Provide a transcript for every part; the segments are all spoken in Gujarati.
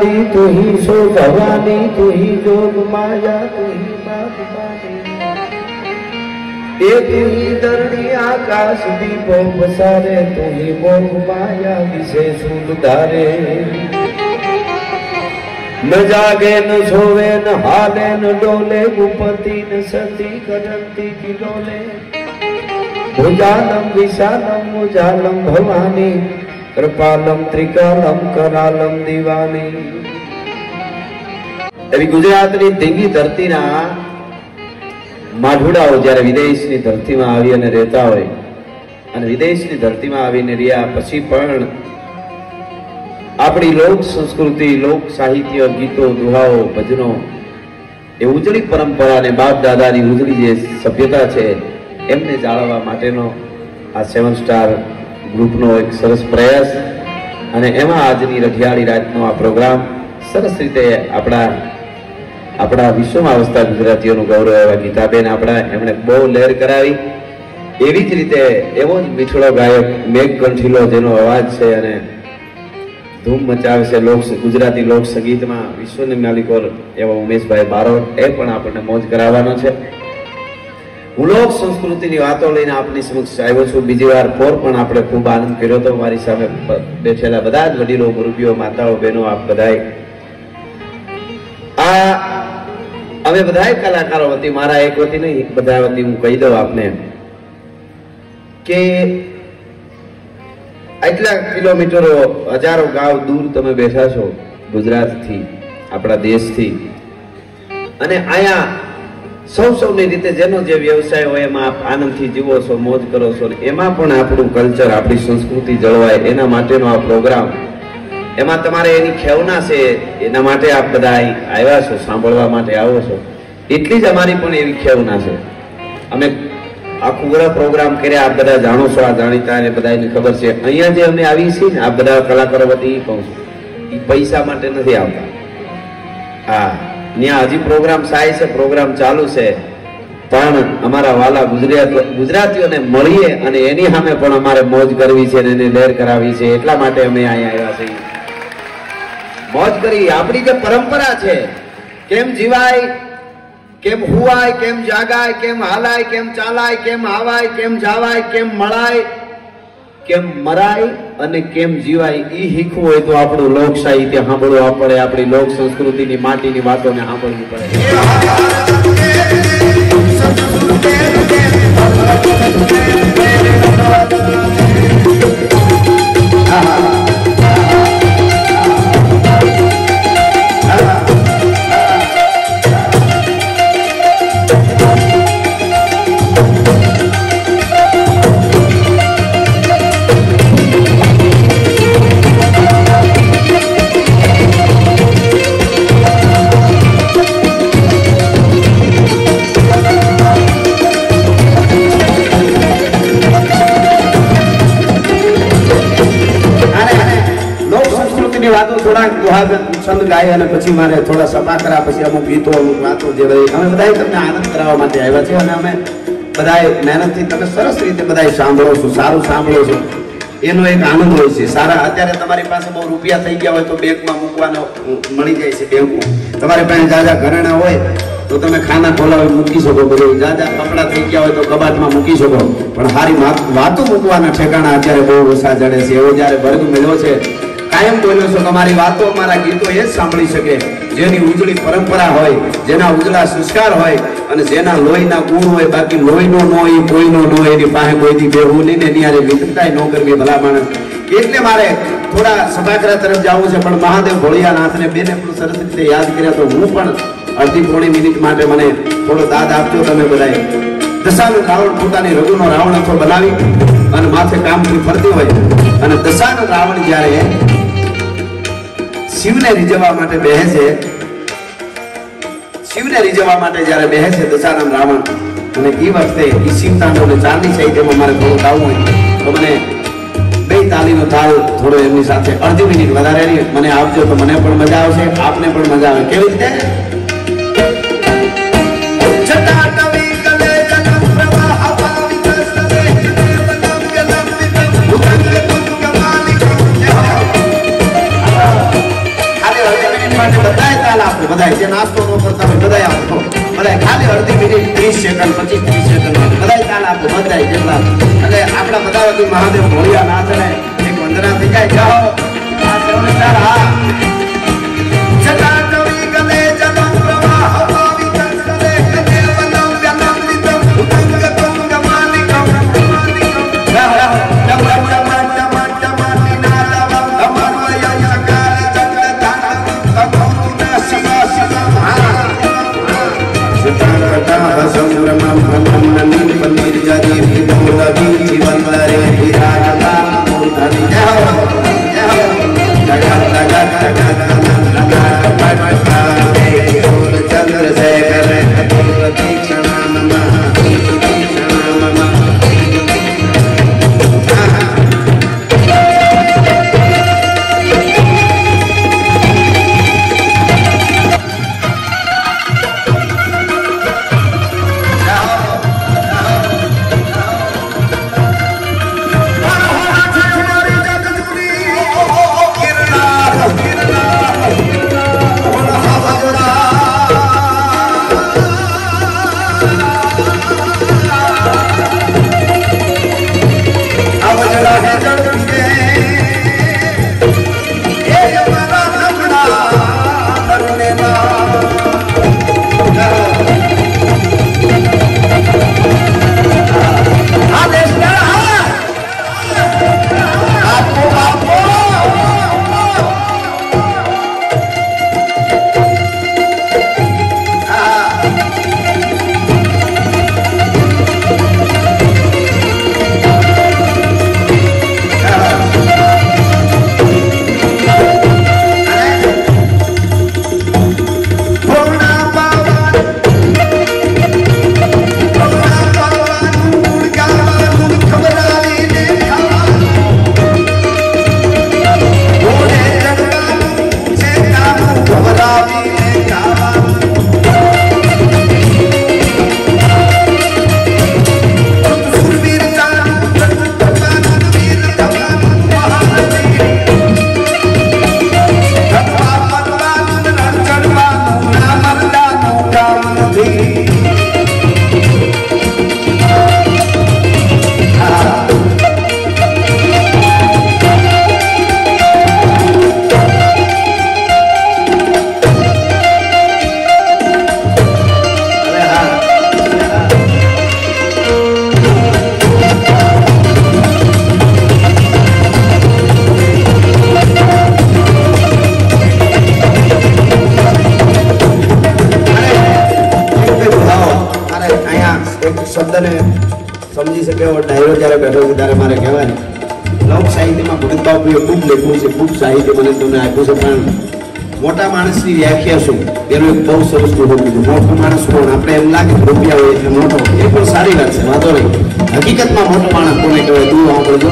મનાલી તું હી સો ભવાની તું હી જોગ માયા તું હી બાપ બાની એ તું હી ધરણી આકાશ દીપો પસારે તું હી મોગ માયા વિશે સુદ ધારે ન જાગે ન સોવે ન હાલે ન ડોલે ગુપતિ ન સતી કરંતી કિલોલે ભુજાલમ વિશાલમ મુજાલમ ભવાની કૃપાલમ, ત્રિકાલમ કરાલમ દિવાની એવી ગુજરાતની ધીંગી ધરતીના માઢુડાઓ જ્યારે વિદેશની ધરતીમાં આવી અને રહેતા હોય, અને વિદેશની ધરતીમાં આવીને રહ્યા પછી પણ આપણી લોક સંસ્કૃતિ, લોક સાહિત્ય, ગીતો, દુહાઓ, ભજનો, એ ઉજળી પરંપરા અને બાપ દાદાની ઉજળી જે સભ્યતા છે, એમને જાળવવા માટેનો આ સેવન સ્ટાર ગ્રુપનો એક સરસ પ્રયાસ અને એમાં આજની રઢિયાળી રાતનો આ પ્રોગ્રામ સરસ રીતે આપણા આપણા વિશ્વમાં વસતા ગુજરાતીઓનું ગૌરવ એવા ગીતાબેન આપણા એમણે બહુ લહેર કરાવી. એવી જ રીતે એવો જ મીઠળો ગાયક મેઘ કંઠીલો જેનો અવાજ છે અને ધૂમ મચાવે છે લોક ગુજરાતી લોક સંગીતમાં વિશ્વની માલિકો એવા ઉમેશભાઈ બારોટ, એ પણ આપણને મોજ કરાવવાનો છે. હું લોક સંસ્કૃતિની વાતો લઈને આપની સમક્ષ આવ્યો છું. બીજી વાર ફોર પણ આપણે ખૂબ આનંદ કર્યો હતો. મારી સામે બેઠેલા બધા જ વડીલો મુરબીઓ માતાઓ, બહેનો, આપ બધાએ. આ, અમે બધાય કલાકારો વતી, મારા એક વતી નહીં બધા વતી હું કહી દઉં આપને કે આટલા કિલોમીટરો હજારો ગાંવ દૂર તમે બેઠા છો ગુજરાતથી, આપણા દેશથી. અને અહીંયા સૌ સૌની રીતે જેનો જે વ્યવસાય હોય એમાં આપ આનંદથી જીવો છો, મોજ કરો છો એમાં પણ આપણું કલ્ચર, આપણી સંસ્કૃતિ જળવાય. એના માટેનો આ પ્રોગ્રામ. એમાં તમારે એની ખેવના છે, એના માટે આપ બધા આવ્યા છો, સાંભળવા માટે આવો છો. એટલી જ અમારી પણ એવી ખેવના છે. અમે આખું બધા પ્રોગ્રામ કર્યા, આપ બધા જાણો છો, આ જાણીતા અને બધાને ખબર છે. અહીંયા જે અમે આવી છીએ ને આ બધા કલાકારો વતી કહું છું. એ પૈસા માટે નથી આવતા. હા. ત્યાં હજી પ્રોગ્રામ થાય છે, પ્રોગ્રામ ચાલુ છે. પણ અમારા વાલા ગુજરાત ગુજરાતીઓને મળીએ અને એની સામે પણ અમારે મોજ કરવી છે અને એને લહેર કરાવી છે. એટલા માટે અમે અહીંયા આવ્યા છીએ. મોજ કરી. આપણી જે પરંપરા છે, કેમ જીવાય, કેમ હુવાય, કેમ જાગાય, કેમ હાલાય, કેમ ચાલાય, કેમ આવાય, કેમ જાવાય, કેમ મળાય કેમ મરાય અને કેમ જીવાય એ શીખવું હોય તો આપણું લોક સાહિત્ય સાંભળવું પડે આપણી લોક સંસ્કૃતિની માટીની વાતોને સાંભળવી પડે. થોડાક દુહા છંદ ગાય અને પછી મારે થોડા સભા કર્યા, પછી અમુક ગીતો, અમુક વાતો જે રહી. અમે બધાએ તમને આનંદ કરાવવા માટે આવ્યા છે અને અમે બધાએ મહેનતથી તમે સરસ રીતે બધાએ સાંભળો છો, સારું સાંભળો છો. એનો એક આનંદ હોય છે. સારા, અત્યારે તમારી પાસે બહુ રૂપિયા થઈ ગયા હોય તો બેંકમાં મૂકવાનો મળી જાય છે બેંકો તમારી પાસે જાજા ઘરેણા હોય તો તમે ખાના ખોલાવી મૂકી શકો બધું. જાજા કપડા થઈ ગયા હોય તો કબાટમાં મૂકી શકો. પણ સારી વાત- વાતો મૂકવાના ઠેકાણા અત્યારે બહુ ઓછા જડે છે. એવો જ્યારે વર્ગ મળ્યો છે કાયમ બોલ્યો છો તમારી વાતો, અમારા ગીતો એ સાંભળી શકે. જેની ઉજળી પરંપરા હોય, જેના ઉજળા સંસ્કાર હોય, અને જેના લોહીના ગુણ હોય, બાકી લોહીનો ન હોય, કોઈનો ન એની પાસે કોઈથી બેહવું નહીં ને એની હારે ન કરવી ભલા એટલે મારે થોડા સભાગ્રહ તરફ જવું છે, પણ મહાદેવ ભોળિયાનાથને બેને પણ સરસ રીતે યાદ કર્યા તો હું પણ અડધી પોણી મિનિટ માટે મને થોડો દાદ આપજો તમે બધાએ. દશાનું રાવણ પોતાની રઘુનો રાવણ અથવા બનાવી અને માથે કામથી ફરતી હોય. અને દશાનું રાવણ જ્યારે શિવને રીઝવવા માટે બેહે છે. શિવને રીઝવવા માટે જ્યારે બેહે છે દશારામ રાવણ. અને એ વખતે એ શિવ તાંડવને ચાંદની સાહિત્યમાં મારે થોડું ગાવું હોય. તો મને બે તાલીનો તાલ થોડો એમની સાથે અડધી મિનિટ વધારે મને આપજો તો મને પણ મજા આવશે, આપને પણ મજા આવે. કેવી રીતે? બધા જે નાસ્તો નો કરતા હોય બધા આપો. બધા ખાલી અડધી મિનિટ, ત્રીસ સેકન્ડ પચીસ, ત્રીસ સેકન્ડ બધા ચાલ આપો બધા જેટલા. એટલે આપણા બધા મહાદેવ ભોળિયા નાથ ને એક વંદના થઈ જાય. જાઓ. આપો શકે જ્યારે બેઠો છે ત્યારે મારે કહેવાય લોક સાહિત્યમાં ભગત બાપુએ ખૂબ લખ્યું છે, ખૂબ સાહિત્ય મને તમને આપ્યું છે, પણ મોટા માણસની વ્યાખ્યા શું? એનું એક બહુ સરસ કીધું કીધું મોટો માણસ કોણ? આપણે એમ લાગે રૂપિયા હોય એટલે મોટો. એ પણ સારી વાત છે, વાંધો નહીં. હકીકતમાં મોટો માણસ કોને કહેવાય? તું સાંભળજો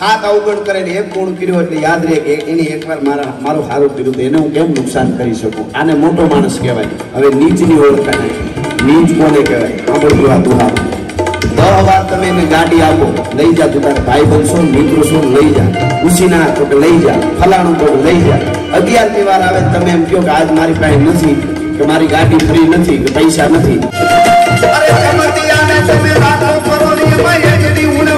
હાથ અવગણ કરે ને ગુણ કર્યો એટલે યાદ રહે કે એની એકવાર મારા મારું સારું કર્યું એને હું કેમ નુકસાન કરી શકું આને મોટો માણસ કહેવાય હવે નીચની ઓળખાણ. નીચ કોને કહેવાય આ દહ વાર તમે એને ગાડી આપો, લઈ જા તું તારા ભાઈ બનશો, મિત્રો શું લઈ જા. ઉસીના કોટ લઈ જા, ફલાણું તો લઈ જા. અગિયારમી વાર આવે તમે એમ કહો કે આજ મારી પાસે નથી, કે મારી ગાડી ફ્રી નથી, કે પૈસા નથી. અરે તમે વાતો કરો ને એમાં એજની ઉણપ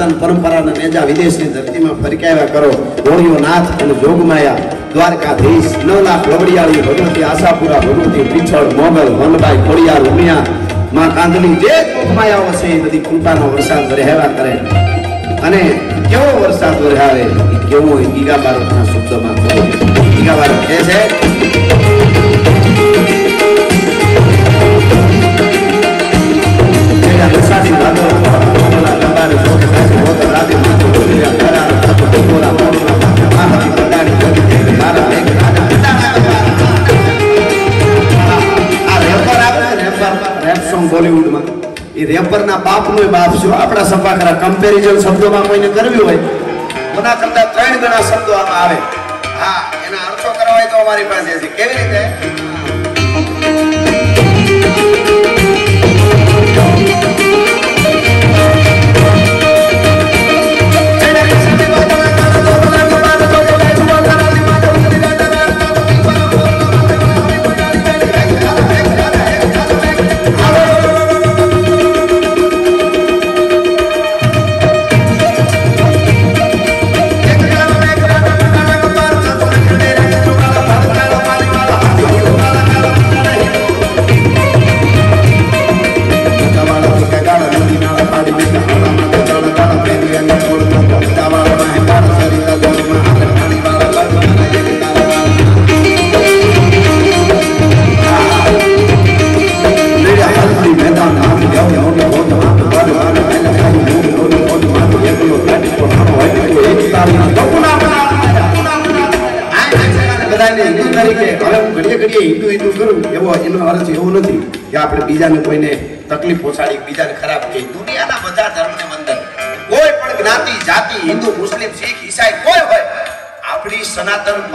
સનાતન પરંપરાના નેજા વિદેશની ધરતીમાં ફરકાવ્યા કરો ગોળીઓ નાથ અને જોગમાયા, દ્વારકાધીશ નવ લાખ લવડિયાળી ભગવતી આશાપુરા, ભગવતી પીછળ, મોગલ વનબાઈ ખોડિયાર, ઉમિયા, માં કાંદની જે જોગમાયાઓ છે એ બધી કૃપાનો વરસાદ રહેવા કરે અને કેવો વરસાદ વરહાવે એ કેવો ગીગા બારોટના શબ્દમાં. ગીગા બારોટ કહે છે Ella no બોલિવૂડમાં એ રેપરના બાપનો બાપ છો. આપણા સફાકરા કમ્પેરિઝન શબ્દોમાં કોઈને કરવી હોય કોના કરતા ત્રણ ગણા શબ્દો આમાં આવે. હા, એના અર્થો કરવા તો અમારી પાસે કેવી રીતે?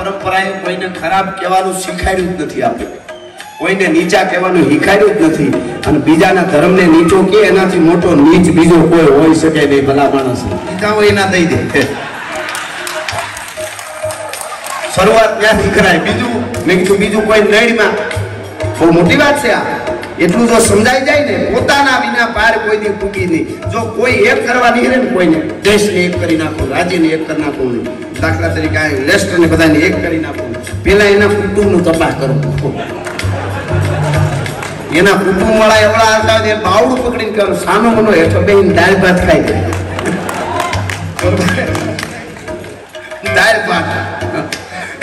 પરંપરાએ કોઈને ખરાબ કહેવાનું શીખાડ્યું જ નથી આપણે. કોઈને નીચા કહેવાનું શીખાડ્યું જ નથી. અને બીજાના ધર્મને નીચો કે એનાથી મોટો નીચ બીજો કોઈ હોઈ શકે નહીં, ભલા માણસ. બીજા હોય એના દઈ દે. શરૂઆત ત્યાંથી કરાય. બીજું, મેં કીધું બીજું કોઈ નળીમાં બહુ મોટી વાત છે આ. એટલું જો સમજાઈ જાય ને, પોતાના વિના પાર કોઈ દી તૂટી નહીં. જો કોઈ એક કરવા નીકળે ને કોઈને, દેશને એક કરી નાખો, રાજ્યને એક કરી નાખો દાખલા તરીકે આ લેસ્ટરને બધાને એક કરી નાખો. પેલા એના કુટુંબનું તપાસ કરો. એના કુટુંબ વાળા એવડા આવતા હોય બાવડું પકડીને કરો સાનો મનો હેઠો બેહીને દાળ ભાત ખાઈ જાય દાળ ભાત.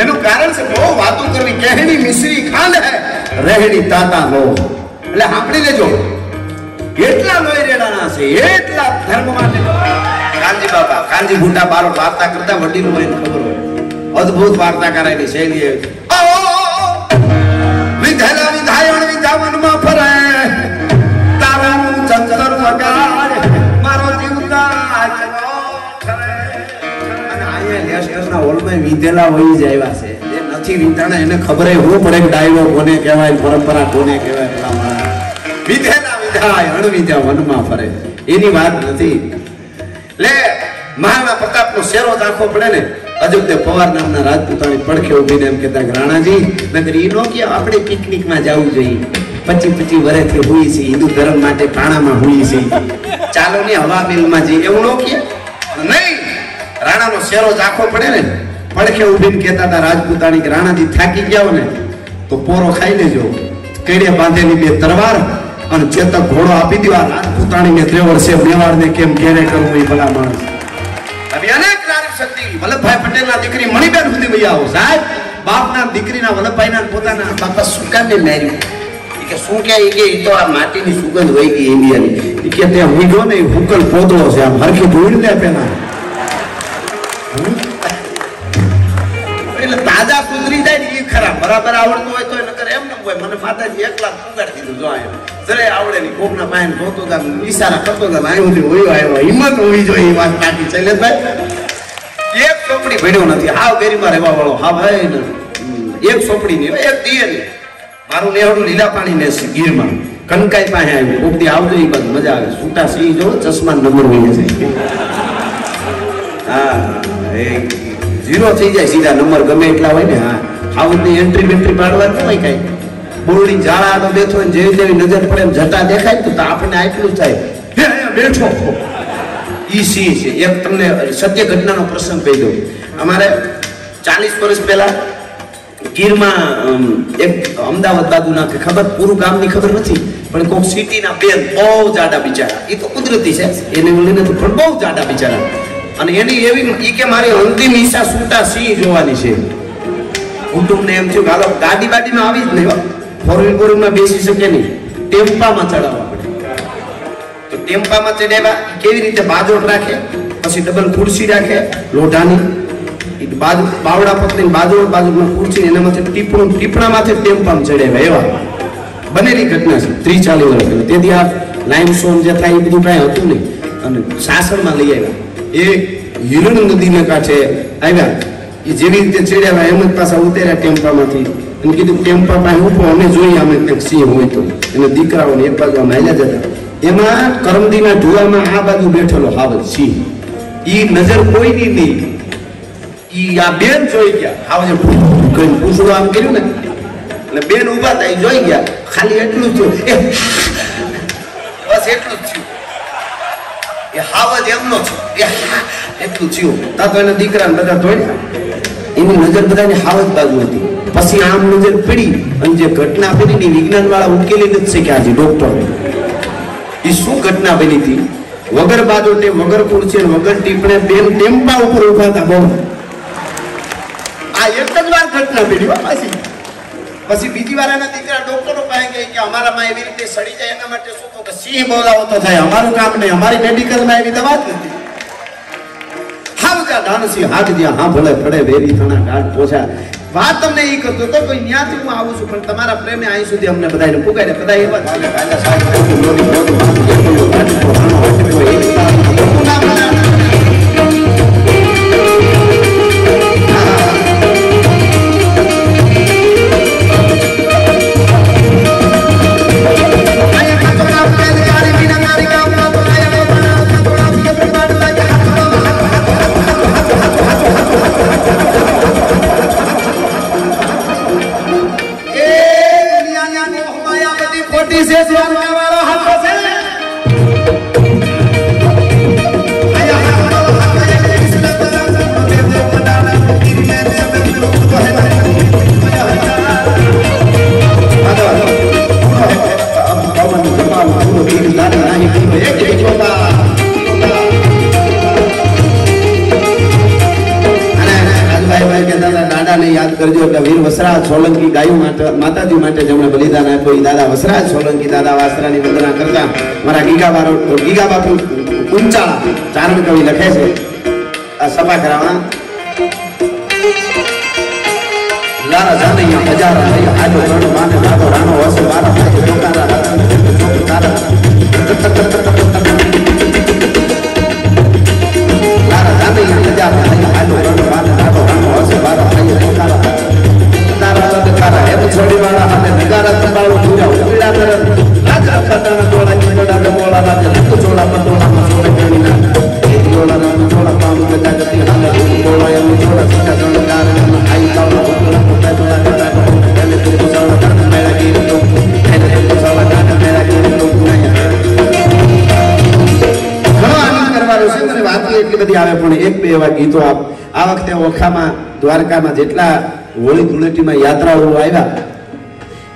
એનું કારણ છે, બહુ વાતો કરવી. કહેણી મિશ્રી ખાંડ હે, રહેણી તાતા લો એટલે સાંભળી લેજો. એટલા લોહી રેડાના છે, એટલા ધર્મ માટે. કાનજી બાપા કાનજી ભૂટા બારો વાર્તા કરતા વડીલ હોય ખબર હોય. અદ્ભુત વાર્તા કરાયેલી શૈલી વિધેલા વિધાયણ વિધાવનમાં ફરે. તારાનું ચંચળ વગાડ, મારો જીવતા વિધેલા હોય જ આવ્યા છે. જે નથી વિધાણા એને ખબર હું પડે ડાયવો કોને કહેવાય, પરંપરા કોને કહેવાય. વિધેલા વિધાય અણવિધા વનમાં ફરે. એની વાત નથી. લે મહારાણા પ્રતાપનો શેરો રાખવો પડે ને. અજોગ્ય પવાર નામના રાજપૂતાની પડખે ઊભીને એમ કહેતા રાણાજી નગર ઈ નો કે આપણે પિકનિકમાં જવું જોઈએ? પચી પચી વર્ષથી હોઈ છે, હિન્દુ ધર્મ માટે પાણામાં હોઈ છે. ચાલો ને, હવા મિલમાં જઈએ. એવું નો કે? નહીં, રાણાનો શેરો રાખવો પડે ને. પડખે ઉભીને કહેતા હતા રાજપૂતાણી કે, રાણાજી થાકી ગયા ને, તો પોરો ખાઈ લેજો. કેડે બાંધેલી બે તરવાર અને ચેતક ઘોડો આપી દેવા રાજપૂતાણીને ત્રેવડ છે મેવાડને કેમ ઘેરે કરવું એ ભલા માણસ? કે તો સુગંધ હોય ત્યાં વીઘો ને હુકલ પોતળો છે એટલે તાજા સુધરી જાય ને એ ખરાબ. બરાબર આવડતું હોય તો નકર એમ ન હોય. મને માતાજી એકલા પુગાડી દીધું, જો જરે આવડે નહીં કોકના પાસે જોતો હતા ઈશારા કરતો હતા આવ્યો થી હોયો આવ્યો હિંમત હોવી જોઈએ, એ વાત બાકી શૈલેષભાઈ એક ચોપડી ભણ્યો નથી, હાવ ગેરીમાં રહેવા વાળો, હા ભાઈ એક ચોપડી નહીં એક દિયે નહીં મારું નેહડું લીલા પાણી ને ગીરમાં. કનકાઈ પાસે આવ્યું કોક આવજો એ બાજુ, મજા આવે. છૂટા સિંહ જો ચશ્મા નંબર હોય છે. હા, એ ઝીરો થઈ જાય, સીધા નંબર ગમે એટલા હોય ને, હા. હાઉસની એન્ટ્રી બેન્ટ્રી પાડવા કમાય કાંઈ. બોરડી જાળા બેઠો ને જેવી જેવી નજર પડે એમ દેખાય તો આપણને આટલું થાય. બેઠો ઈ સિંહ છે. એક તમને સત્ય ઘટનાનો પ્રસંગ કહી દઉં. અમારે ચાલીસ વર્ષ પહેલા ગીરમાં એક અમદાવાદ બાજુના કે ખબર, પૂરું ગામની ખબર નથી, પણ કોઈક સિટીના બેન બહુ જાડા બિચારા. એ તો કુદરતી છે. એને મને નથી પણ બહુ જાડા બિચારા. અને એની એવી, ઈ કે મારી અંતિમ ઈચ્છા સૂટા સિંહ જોવાની છે. કુટુંબને એમ થયું હાલો, ગાડી બાડીમાં આવી જ નહીં ફોર બેસી શકે નહીં. ટેમ્પામાં ચડાવવા પડે. તો ટેમ્પામાં ચડાવ્યા, કેવી રીતે બાજોટ રાખે? પછી ડબલ ખુરશી રાખે, લોઢાની. બાજુ, બાવડા પકડીને બાજુ બાજુમાં ખુરશી એના માથે ટીપણું, ટીપણામાંથી ટેમ્પામાં ચડાવ્યા. એવા. બનેલી ઘટના છે. ત્રીસ ચાલીસ તેથી આ લાઈમ સોન જે એ બધું કાંઈ હતું નહીં. અને સાસણમાં લઈ આવ્યા. એ હિરણ નદીને કાંઠે આવ્યા. એ જેવી રીતે ચડ્યા એમ જ પાછા ઉતર્યા ટેમ્પામાંથી. અને કીધું ટેમ્પા પાસે ઊભો અમે જોઈએ અમે કંઈક સિંહ હોય તો એને દીકરાઓને એક બાજુ આમ હાલ્યા જતા એમાં કરમદીના ઢોળામાં આ બાજુ બેઠેલો હાવજ સિંહ ઈ નજર કોઈની નહીં ઈ આ બેન જોઈ ગયા હાવજે કઈ પૂછડું આમ કર્યું ને એટલે બેન ઊભા થાય જોઈ ગયા ખાલી એટલું જ થયું બસ એટલું જ થયું એ હાવજ એમનો છે એટલું થયું તા તો એના દીકરાને બધા ધોડ્યા એની નજર બધાની હાવજ બાજુ હતી. પછી આમ નજર પડી અને જે ઘટના બની ની વિજ્ઞાન વાળા ઉકેલી નથી શક્યા હજી ડોક્ટર એ શું ઘટના બની હતી? વગર બાજોટે વગર અને વગર ટીપણે બેન ટેમ્પા ઉપર ઊભા હતા બહુ. આ એક જ વાર ઘટના બની પાછી. પછી બીજી વાર એના દીકરા ડોક્ટરો પાસે ગયા કે અમારામાં એવી રીતે સડી જાય એના માટે શું કહું કે સિંહ બોલાવો તો થાય. અમારું કામ નહીં, અમારી મેડિકલમાં એવી દવા જ નથી. હાવજા ધાનસી હાથ જ્યાં હા પડે, વેરી થણા ગાઢ પોછા. વાત તમને એ કરતો તો કોઈ ન્યાથી હું આવું છું, પણ તમારા પ્રેમે અહીં સુધી અમને બધાને પુગાડે બધા એવા જ છે. સોલંકી ગાયું માટે માતાજી માટે જેમણે બલિદાન આપ્યું એ દાદા વસરાજ સોલંકી દાદા વાસરાની વંદના કરતા મારા ગીગા બારો ગીગા બાપુ ઊંચા ચારણ કવિ લખે છે આ સભા કરાવવા લારા જાનૈયા હજારા હૈયા આજો ગણ માને લાગો રાણો વસો વારા ભાઈ ટોકારા રાતા તારા લારા જાનૈયા હજારા હૈયા આજો ગણ તારા અને નગારા સંભાળો, પૂજા ઉકળા કરે. રાજા પતાના તોડા ચીકડા ડબોળા રાજા લખ ચોળા પટોળા મસોડે કેણીના એક ચોળા રામ ચોળા પામ ગજા ગતિ હાલે બોળા એમ ચોળા સીધા ગણકાર આઈ કાળો ઉકળા પોતા ચોળા ગટા એને તું કુસાળા કાઢ મેળા ગીર તો એને તું કુસાળા કાઢ મેળા ગીર તો ઘણો આનંદ કરવાનો છે મને વાત એટલી બધી આવે પણ એક બે એવા ગીતો આપ આ વખતે ઓખામાં, દ્વારકામાં જેટલા હોળી ધૂળેટીમાં યાત્રાળુઓ આવ્યા.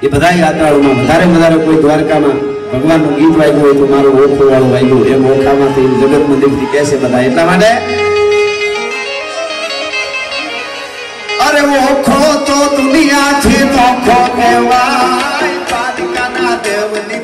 એ બધા યાત્રાળુમાં વધારે વધારે કોઈ દ્વારકામાં ભગવાનનું ગીત વાગ્યું હોય તો મારું ઓખો વાળું વાગ્યું. એમ ઓખામાંથી જગત મંદિરથી કહેશે બધા, એટલા માટે? અરે ઓખો તો દુનિયાથી ઓખો કહેવાય દેવની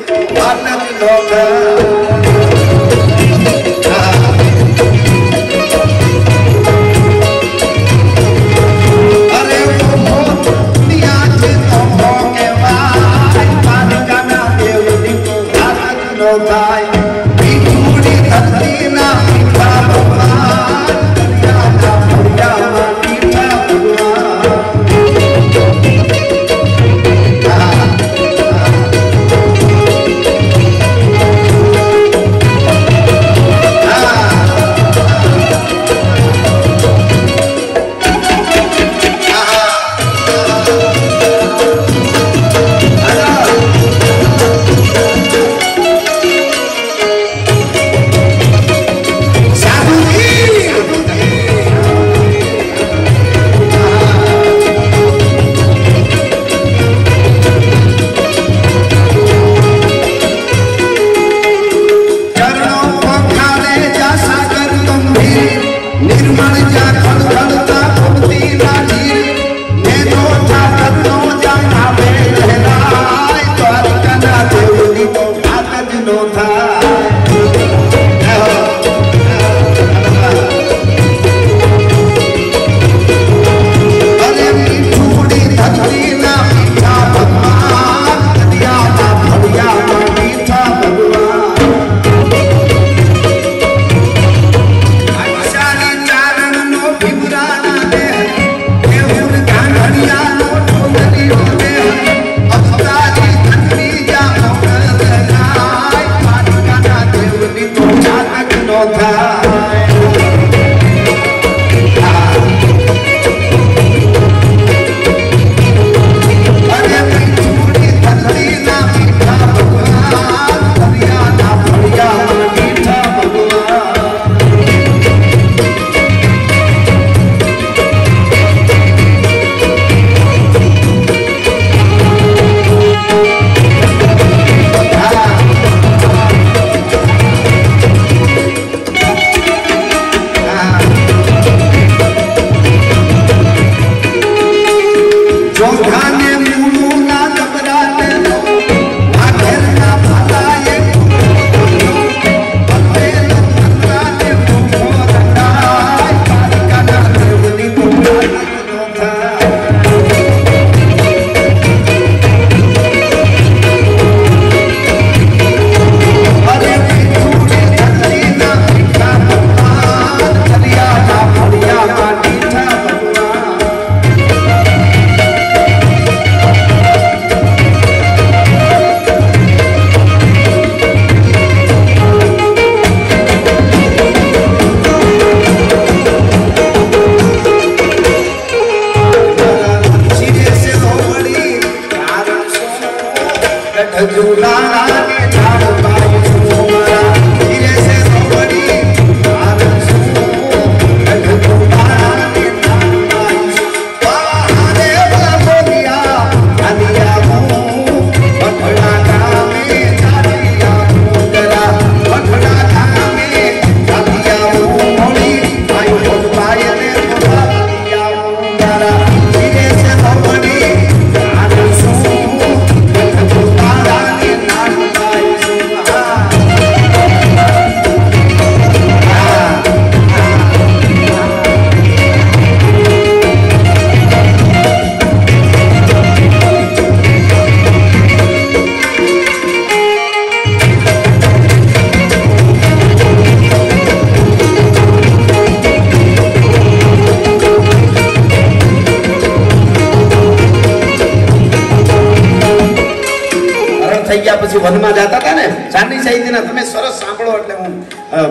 વનમાં જતા હતા ને ચાંદની સાહિત્યના તમે સરસ સાંભળો એટલે હું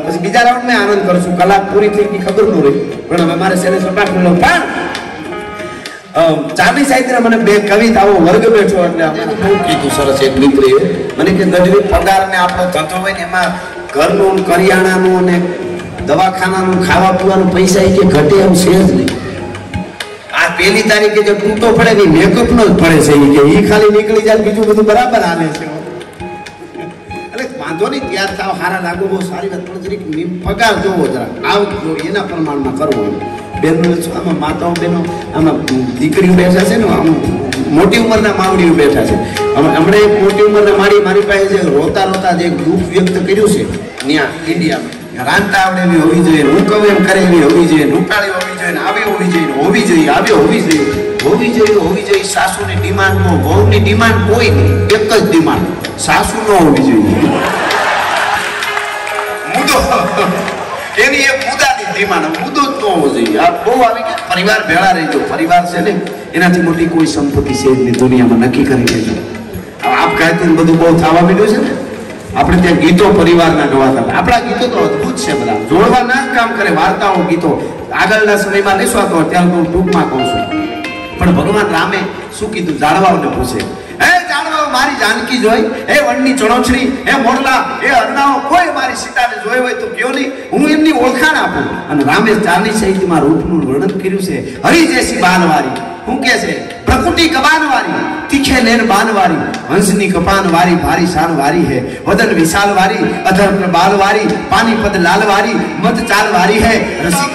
પછી બીજા રાઉન્ડ મેં આનંદ કરશું કલાક પૂરી થઈ ગઈ, ખબર ન રહી, પણ હવે મારે શેને સપાટ મળ્યો પણ ચાંદની સાહિત્યના મને બે કવિતાઓ વર્ગ બેઠો એટલે બહુ કીધું, સરસ, એક મિત્રીએ મને કે ગઢવી પગાર ને આપણો ધંધો હોય ને એમાં ઘરનું કરિયાણાનું ને દવાખાનાનું ખાવા પીવાનું પૈસા એ કે ઘટે એમ છે જ નહીં. આ પહેલી તારીખે જે તૂટો પડે ને મેકઅપ નો જ પડે છે કે એ ખાલી નીકળી જાય બીજું બધું બરાબર આવે છે. વાંધો નહીં તૈયાર થાવ હારા લાગો બહુ સારી વાત, પણ નિમ- પગાર જોવો જરા. આવ એના પ્રમાણમાં કરવો બેનો આમાં માતાઓ બેનો આમાં દીકરીઓ બેઠા છે ને, આમ મોટી ઉંમરના માવડીઓ બેઠા છે. હમણાં એક મોટી ઉંમરના માડી મારી પાસે જે રોતા રોતા જે દુઃખ વ્યક્ત કર્યું છે, ત્યાં ઇન્ડિયામાં. રાંધતા આવડે એવી હોવી જોઈએ હું કહું એમ કરે એવી હોવી જોઈએ રૂપાળી હોવી જોઈએ આવી હોવી જોઈએ હોવી જોઈએ, આવી હોવી જોઈએ. હોવી જોઈએ હોવી જોઈએ, સાસુની ડિમાન્ડ નો વહુની ડિમાન્ડ કોઈ નહીં, એક જ ડિમાન્ડ, સાસુ ન હોવી જોઈએ. એની એક મુદ્દાની ડિમાન્ડ મુદ્દો જ ન હોવો જોઈએ. આ બહુ આવી ગયા. પરિવાર ભેળા રહેજો. પરિવાર છે ને, એનાથી મોટી કોઈ સંપત્તિ છે જ દુનિયામાં નક્કી કરી લેજો. આપઘાતી બધું બહુ થવા માંડ્યું છે ને, આપણે ત્યાં ગીતો પરિવારના ગવાતા આપણા ગીતો તો અદ્ભુત છે બધા. જોડવા ના કામ કરે, વાર્તાઓ, ગીતો. આગળના સમયમાં નહીં સ્વાતો અત્યારે તો હું ટૂંકમાં કહું છું. પણ ભગવાન રામે શું કીધું? જાણવાઓને પૂછે. મારી જાનકી જોઈ એ વણની ચણોછડી એ મોરલા એ અરણાઓ, કોઈ મારી સીતાને જોઈ હોય તો કયો નહીં. હું એમની ઓળખાણ આપું. અને રામે ચારની સાહિત્યમાં રૂપનું વર્ણન કર્યું છે. હરી જેસી બાનવારી. હું કે છે, પ્રકૃતિ કબાનવારી, તીખે લેન બાનવારી હંસની કપાન વારી ભારી શાન વારી હે. વદન વિશાલ વારી અધર પ્રબાલ વારી પાની પદ લાલ વારી મત ચાલ વારી હે રસિક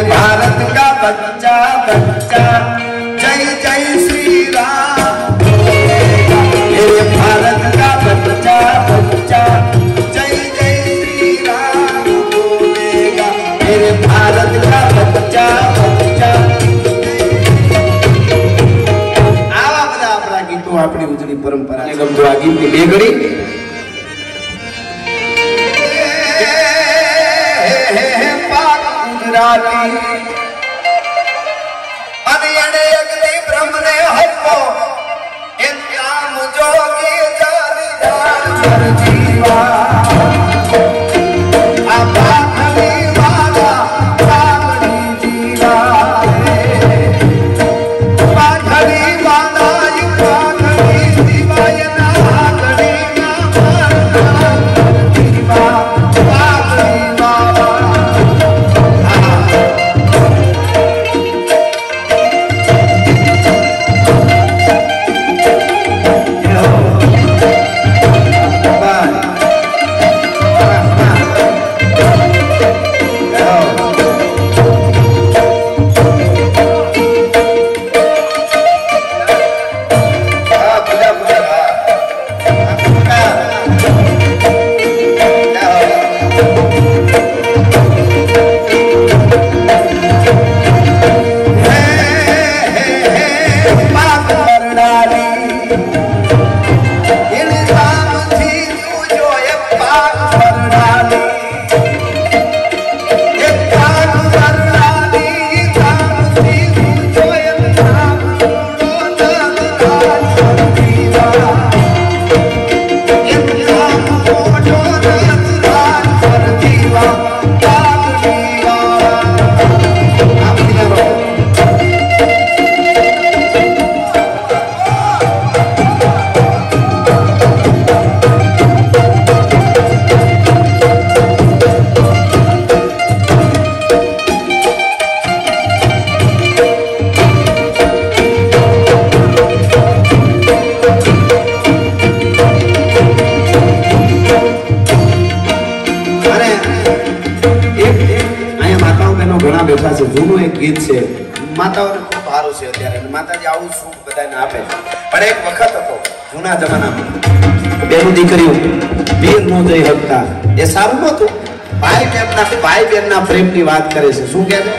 भारत का बच्चा बच्चा जय जय श्री राम बोलेगा मेरे भारत का बच्चा बच्चा जय जय श्री राम बोलेगा मेरे भारत का बच्चा बच्चा આવા બધા આપણા ગીતો આપણી ઉજળી પરંપરા છે. ગમતું આ ગીતની બે ગીત છે. માતાઓને ખૂબ સારું છે અત્યારે. માતાજી આવું સુખ બધાને આપે પણ એક વખત હતો, જૂના જમાનામાં. બેનું દીકરીઓ, વીર નો જઈ શકતા એ સારું નહોતું. ભાઈ બહેનના ભાઈ બહેનના પ્રેમની વાત કરે છે. શું કહે છે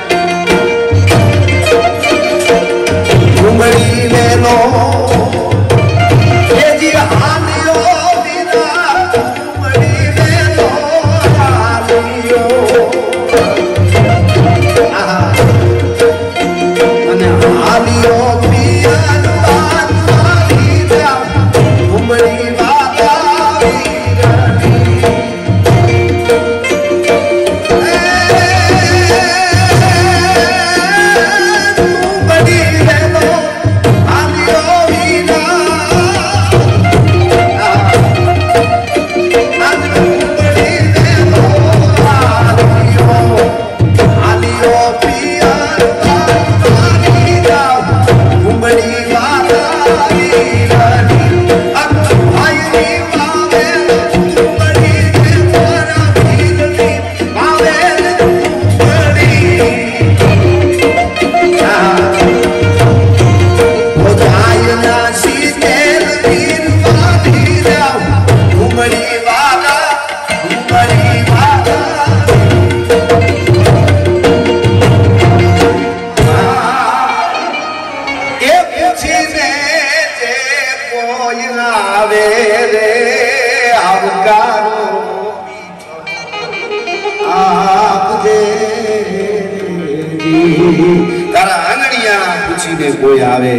કે કોઈ આવે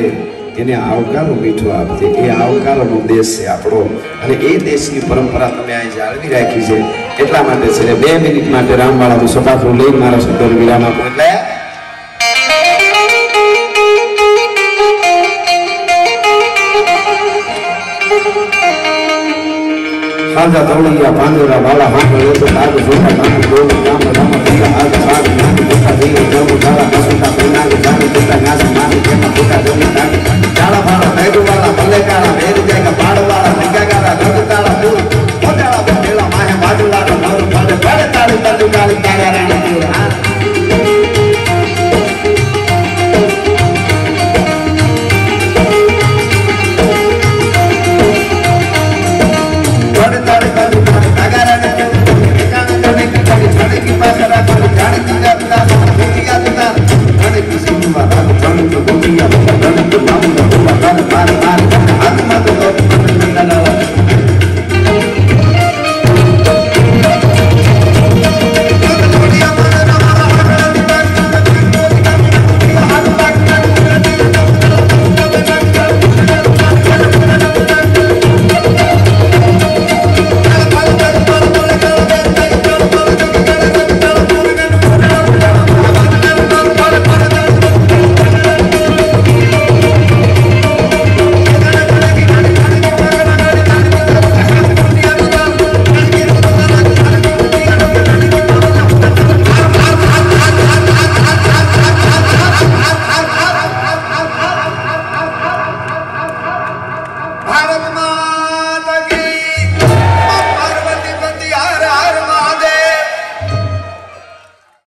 એને આવકારો મીઠો આપજે એ આવકારોનો દેશ છે આપણો અને એ દેશની પરંપરા તમે અહીં જાળવી રાખી છે એટલા માટે છે બે મિનિટ માટે રામવાળાનું સપાટું લઈ મારા શબ્દોને વિરામ આપો એટલે ખાજા દવડિયા પાંજરા વાળા હાથ લે તો આગ જોતા કામ દોડ કામ રામ રામ આગ આગ નામ જોતા જઈએ જમ ધારા કસતા પેના જાણી ડાળા ફાળા મેઘવાળા મલ્લેકાળા